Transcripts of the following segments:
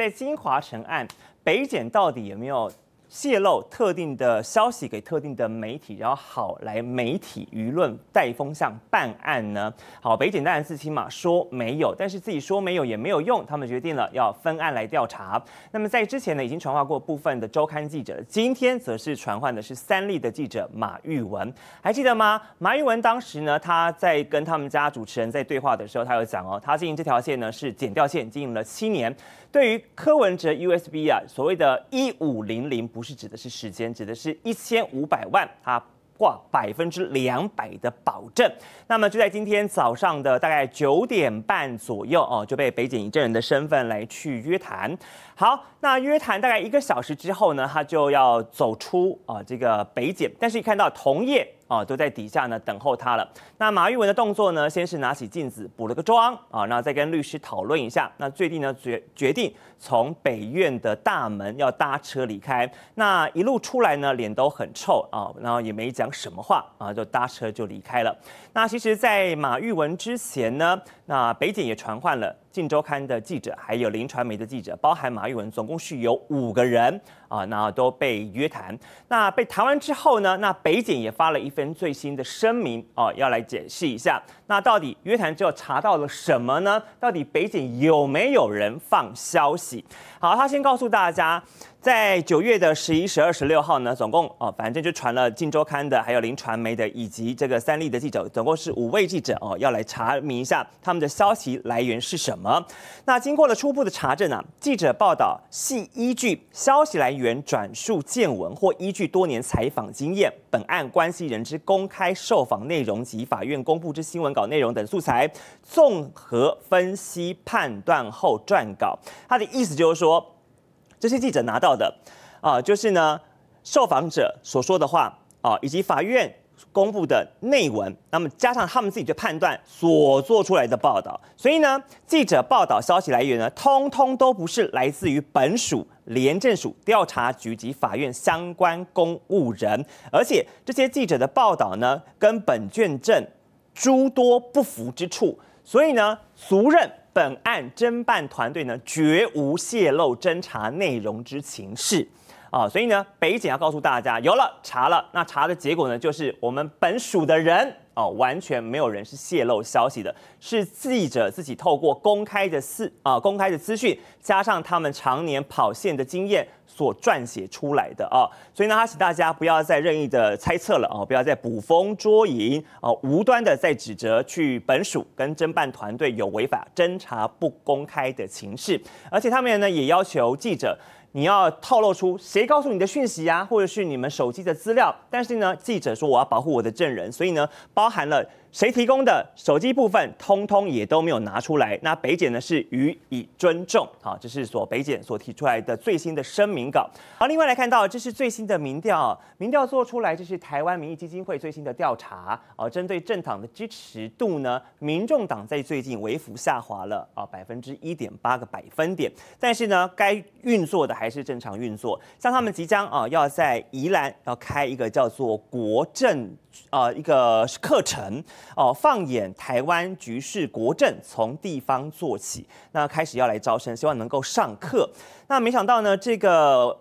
在金华城案，北检到底有没有？泄露特定的消息给特定的媒体，然后好来媒体舆论带风向办案呢？好，北检当然自清嘛，说没有，但是自己说没有也没有用，他们决定了要分案来调查。那么在之前呢，已经传唤过部分的周刊记者，今天则是传唤的是三立的记者马玉文，还记得吗？马玉文当时呢，他在跟他们家主持人在对话的时候，他有讲哦，他经营这条线呢是剪掉线，经营了七年。对于柯文哲 USB 啊，所谓的一五零零不不是指的是时间，指的是一千五百万，它挂百分之两百的保证。那么就在今天早上的大概九点半左右哦，就被北检以证人的身份来去约谈。好，那约谈大概一个小时之后呢，他就要走出啊这个北检，但是一看到同业。啊，都在底下呢等候他了。那马玉文的动作呢，先是拿起镜子补了个妆啊，然后再跟律师讨论一下。那最近呢决决定从北院的大门要搭车离开。那一路出来呢，脸都很臭啊，然后也没讲什么话啊，就搭车就离开了。那其实，在马玉文之前呢，那北检也传唤了。《镜周刊》的记者，还有林传媒的记者，包含马玉文，总共是有五个人啊，那都被约谈。那被谈完之后呢，那北检也发了一份最新的声明啊，要来解释一下，那到底约谈之后查到了什么呢？到底北检有没有人放消息？好，他先告诉大家。在九月的十一、十二、十六号呢，总共哦，反正就传了《镜周刊》的，还有林传媒的，以及这个三立的记者，总共是五位记者哦，要来查明一下他们的消息来源是什么。那经过了初步的查证啊，记者报道系依据消息来源转述见闻，或依据多年采访经验，本案关系人之公开受访内容及法院公布之新闻稿内容等素材，综合分析判断后撰稿。他的意思就是说。这些记者拿到的，啊，就是呢，受访者所说的话，啊，以及法院公布的内文，那么加上他们自己的判断所做出来的报道，所以呢，记者报道消息来源呢，通通都不是来自于本署、廉政署、调查局及法院相关公务人，而且这些记者的报道呢，跟本卷证诸多不符之处，所以呢，俗认。本案侦办团队呢，绝无泄露侦查内容之情事啊，所以呢，北检要告诉大家，有了查了，那查的结果呢，就是我们本署的人。哦，完全没有人是泄露消息的，是记者自己透过公开的资啊公开的资讯，加上他们常年跑线的经验所撰写出来的啊。所以呢，他请大家不要再任意的猜测了哦，不要再捕风捉影哦，无端的在指责去本署跟侦办团队有违法侦查不公开的情事，而且他们呢也要求记者。你要透露出谁告诉你的讯息呀，或者是你们手机的资料？但是呢，记者说我要保护我的证人，所以呢，包含了。谁提供的手机部分，通通也都没有拿出来。那北检呢是予以尊重，好，这是所北检所提出来的最新的声明稿。好，另外来看到这是最新的民调，民调做出来，这是台湾民意基金会最新的调查。哦，针对政党的支持度呢，民众党在最近微幅下滑了啊，百分之一点八个百分点。但是呢，该运作的还是正常运作。像他们即将啊要在宜兰要开一个叫做国政。呃，一个课程哦，放眼台湾局势国政，从地方做起。那开始要来招生，希望能够上课。那没想到呢，这个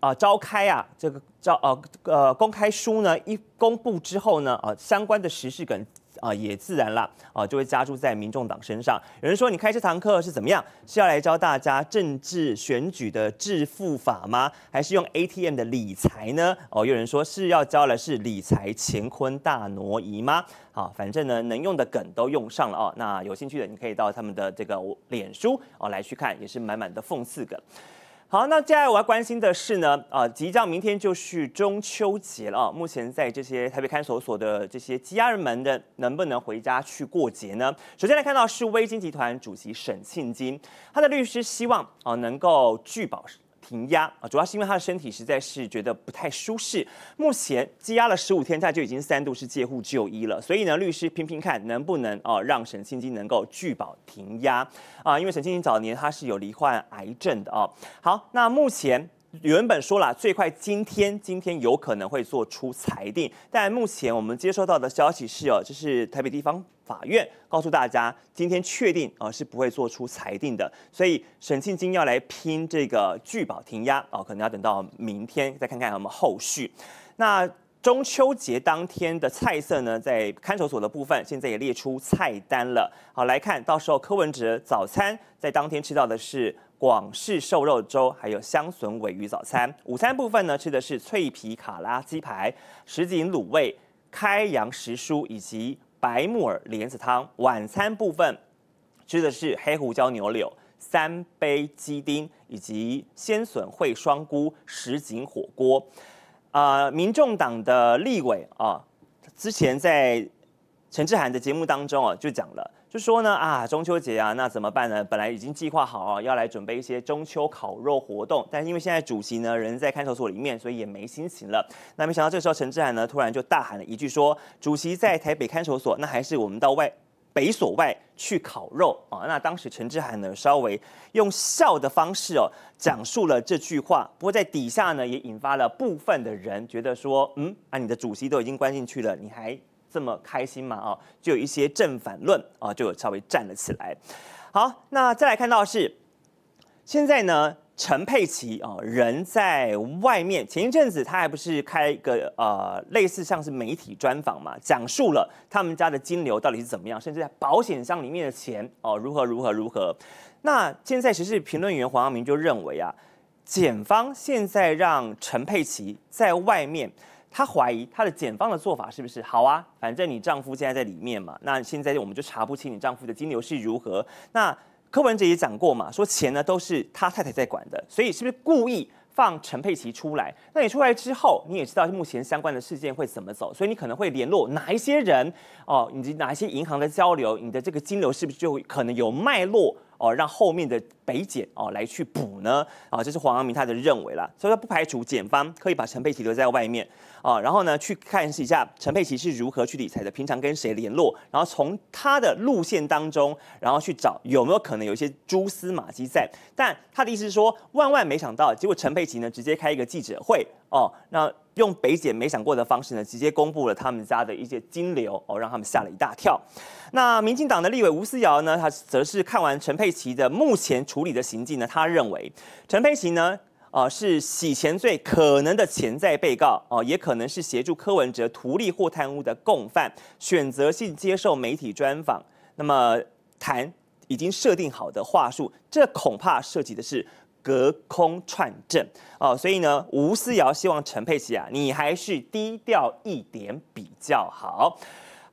啊召开啊，这个招呃呃公开书呢一公布之后呢，啊相关的时事跟。啊，也自然了啊，就会加注在民众党身上。有人说，你开这堂课是怎么样？是要来教大家政治选举的致富法吗？还是用 ATM 的理财呢？哦，有人说是要教的是理财乾坤大挪移吗？好，反正呢，能用的梗都用上了哦。那有兴趣的，你可以到他们的这个脸书哦来去看，也是满满的讽刺梗。好，那接下来我要关心的是呢，啊，即将明天就是中秋节了啊。目前在这些台北看守所的这些家人们的，能不能回家去过节呢？首先来看到是微金集团主席沈庆金，他的律师希望啊能够拒保。停压啊，主要是因为他的身体实在是觉得不太舒适。目前积压了十五天，他就已经三度是借护就医了。所以呢，律师评评看能不能哦让沈清金能够拒保停压啊，因为沈清金早年他是有罹患癌症的哦。好，那目前原本说了，最快今天，今天有可能会做出裁定，但目前我们接收到的消息是哦，这是台北地方法院告诉大家，今天确定啊是不会做出裁定的，所以沈庆金要来拼这个拒保停押啊，可能要等到明天再看看有没有后续。那中秋节当天的菜色呢，在看守所的部分，现在也列出菜单了。好，来看到时候柯文哲早餐在当天吃到的是广式瘦肉粥，还有香笋尾鱼早餐。午餐部分呢，吃的是脆皮卡拉鸡排、什锦卤味、开阳时蔬以及白木耳莲子汤。晚餐部分吃的是黑胡椒牛柳、三杯鸡丁以及鲜笋烩双菇什锦火锅。啊，民众党的立委啊，之前在陈志涵的节目当中啊，就讲了，就说呢啊，中秋节啊，那怎么办呢？本来已经计划好啊，要来准备一些中秋烤肉活动，但是因为现在主席呢人在看守所里面，所以也没心情了。那没想到这时候陈志涵呢，突然就大喊了一句说：“主席在台北看守所，那还是我们到外。”北所外去烤肉啊！那当时陈志涵呢，稍微用笑的方式哦，讲述了这句话。不过在底下呢，也引发了部分的人觉得说，嗯，啊，你的主席都已经关进去了，你还这么开心吗？哦，就有一些正反论啊，就有稍微站了起来。好，那再来看到是现在呢。陈佩琪啊，人在外面。前一阵子他还不是开一个呃类似像是媒体专访嘛，讲述了他们家的金流到底是怎么样，甚至在保险箱里面的钱哦如何如何如何。那现在时事评论员黄阳明就认为啊，检方现在让陈佩琪在外面，他怀疑他的检方的做法是不是好啊？反正你丈夫现在在里面嘛，那现在我们就查不清你丈夫的金流是如何。那柯文哲也讲过嘛，说钱呢都是他太太在管的，所以是不是故意放陈佩琪出来？那你出来之后，你也知道目前相关的事件会怎么走，所以你可能会联络哪一些人哦，以及哪一些银行的交流，你的这个金流是不是就可能有脉络？哦，让后面的北检哦来去补呢？啊，这是黄阳明他的认为啦，所以说不排除检方可以把陈佩琪留在外面啊，然后呢去看一下陈佩琪是如何去理财的，平常跟谁联络，然后从他的路线当中，然后去找有没有可能有一些蛛丝马迹在。但他的意思是说，万万没想到，结果陈佩琪呢直接开一个记者会哦，那。用北检没想过的方式呢，直接公布了他们家的一些金流哦，让他们吓了一大跳。那民进党的立委吴思瑶呢，他则是看完陈佩琪的目前处理的行径呢，他认为陈佩琪呢，呃，是洗钱罪可能的潜在被告哦，也可能是协助柯文哲图利或贪污的共犯，选择性接受媒体专访，那么谈已经设定好的话术，这恐怕涉及的是。隔空串证哦，所以呢，吴思瑶希望陈佩琪啊，你还是低调一点比较好。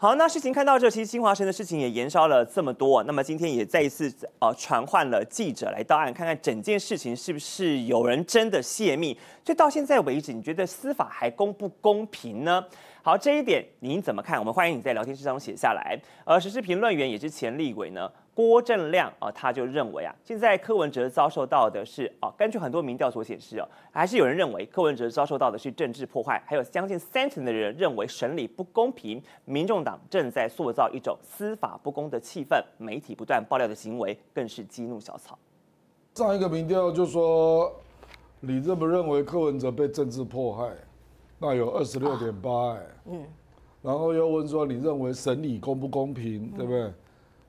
好，那事情看到这，期新华社的事情也延烧了这么多，那么今天也再一次呃传唤了记者来到案，看看整件事情是不是有人真的泄密。所以到现在为止，你觉得司法还公不公平呢？好，这一点您怎么看？我们欢迎你在聊天室中写下来。而时事评论员也是前立委呢。郭正亮啊，他就认为啊，现在柯文哲遭受到的是啊，根据很多民调所显示哦，还是有人认为柯文哲遭受到的是政治破坏，还有将近三成的人认为审理不公平，民众党正在塑造一种司法不公的气氛，媒体不断爆料的行为更是激怒小草。上一个民调就说，你认不认为柯文哲被政治迫害？那有二十六点八哎，嗯，然后又问说，你认为审理公不公平，对不对？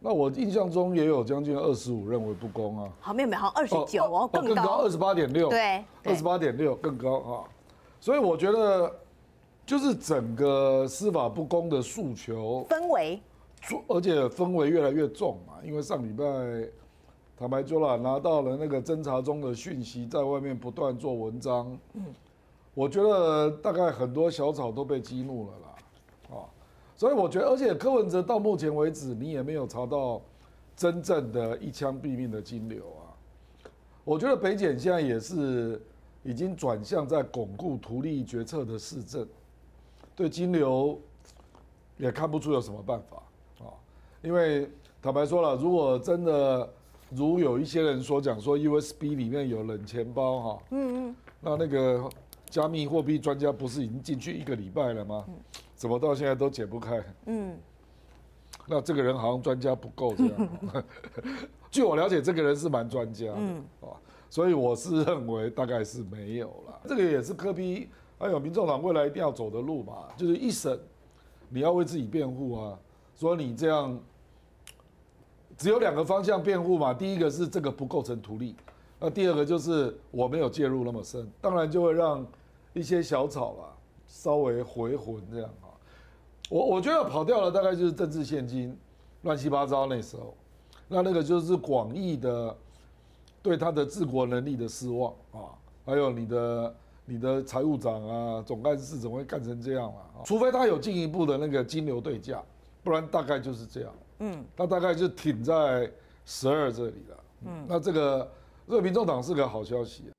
那我印象中也有将近二十五认为不公啊，好没有没有，好二十九哦，更高。二十八点六，对，二十八点六更高啊，所以我觉得就是整个司法不公的诉求氛围，而且氛围越来越重嘛，因为上礼拜坦白说了，拿到了那个侦查中的讯息，在外面不断做文章，嗯，我觉得大概很多小草都被激怒了啦。所以我觉得，而且柯文哲到目前为止，你也没有查到真正的一枪毙命的金流啊。我觉得北检现在也是已经转向在巩固图利决策的市政，对金流也看不出有什么办法啊。因为坦白说了，如果真的如有一些人所讲说 USB 里面有冷钱包哈，嗯嗯，那那个加密货币专家不是已经进去一个礼拜了吗？怎么到现在都解不开？嗯，那这个人好像专家不够这样。据我了解，这个人是蛮专家的啊，所以我是认为大概是没有了。这个也是科比还有民众党未来一定要走的路嘛，就是一审你要为自己辩护啊，说你这样只有两个方向辩护嘛，第一个是这个不构成图利，那第二个就是我没有介入那么深，当然就会让一些小草啦稍微回魂这样啊。我我觉得跑掉了大概就是政治现金乱七八糟那时候，那那个就是广义的对他的治国能力的失望啊，还有你的你的财务长啊总干事怎么会干成这样啊？除非他有进一步的那个金流对价，不然大概就是这样。嗯，他大概就挺在十二这里了。嗯，那这个这个民众党是个好消息。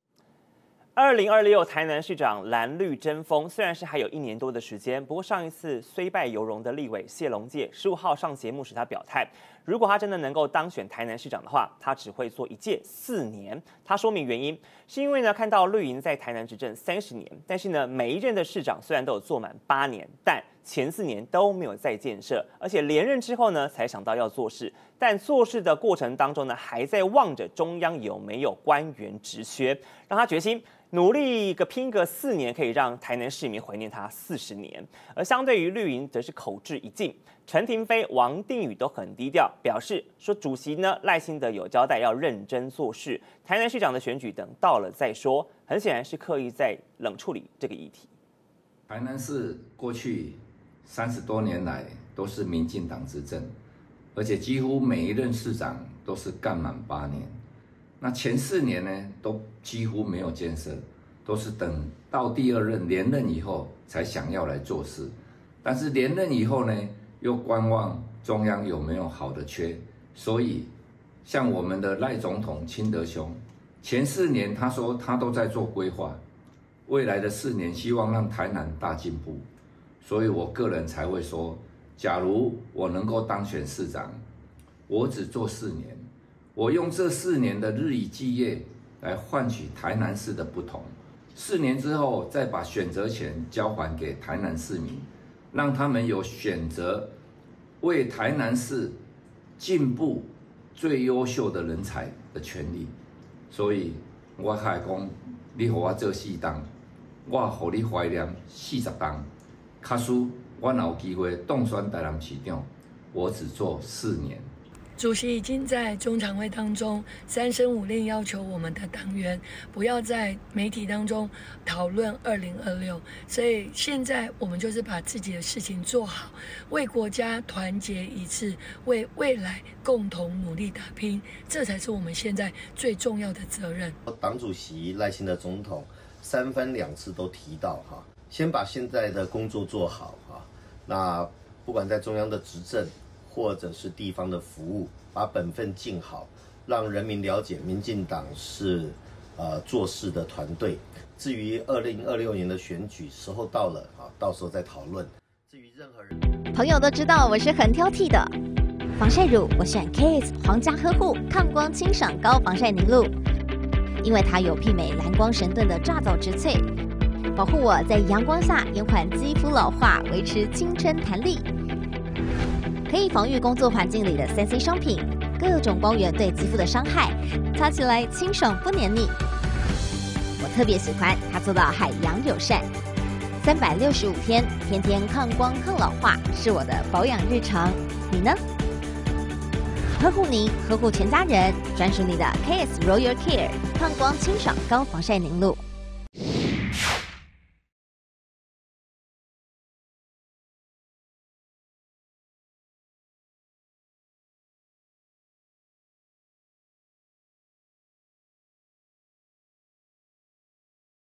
二零二六台南市长蓝绿争锋，虽然是还有一年多的时间，不过上一次虽败犹荣的立委谢龙介十五号上节目时，他表态，如果他真的能够当选台南市长的话，他只会做一届四年。他说明原因，是因为呢看到绿营在台南执政三十年，但是呢每一任的市长虽然都有做满八年，但前四年都没有再建设，而且连任之后呢才想到要做事，但做事的过程当中呢还在望着中央有没有官员职缺，让他决心。努力个拼个四年，可以让台南市民怀念他四十年。而相对于绿营，则是口至一静。陈廷飞、王定宇都很低调，表示说主席呢赖清德有交代要认真做事，台南市长的选举等到了再说。很显然是刻意在冷处理这个议题。台南市过去三十多年来都是民进党执政，而且几乎每一任市长都是干满八年。那前四年呢，都几乎没有建设，都是等到第二任连任以后才想要来做事。但是连任以后呢，又观望中央有没有好的缺。所以，像我们的赖总统亲德兄，前四年他说他都在做规划，未来的四年希望让台南大进步。所以我个人才会说，假如我能够当选市长，我只做四年。我用这四年的日以继夜来换取台南市的不同，四年之后再把选择权交还给台南市民，让他们有选择为台南市进步最优秀的人才的权利。所以，我还讲，你和我做四档，我和你怀念四十档。卡叔，我有机会当选台南市长，我只做四年。主席已经在中常会当中三声五令要求我们的党员不要在媒体当中讨论二零二六，所以现在我们就是把自己的事情做好，为国家团结一致，为未来共同努力打拼，这才是我们现在最重要的责任。党主席赖清德总统三番两次都提到哈，先把现在的工作做好哈，那不管在中央的执政。或者是地方的服务，把本分尽好，让人民了解民进党是呃做事的团队。至于二零二六年的选举时候到了啊，到时候再讨论。至于任何人，朋友都知道我是很挑剔的，防晒乳我选 Kiss 皇家呵护抗光清爽高防晒凝露，因为它有媲美蓝光神盾的抓藻植萃，保护我在阳光下延缓肌肤老化，维持青春弹力。可以防御工作环境里的三 C 商品，各种光源对肌肤的伤害，擦起来清爽不黏腻。我特别喜欢它做到海洋友善，三百六十五天，天天抗光抗老化，是我的保养日常。你呢？呵护您，呵护全家人，专属你的 KS Royal Care 抗光清爽高防晒凝露。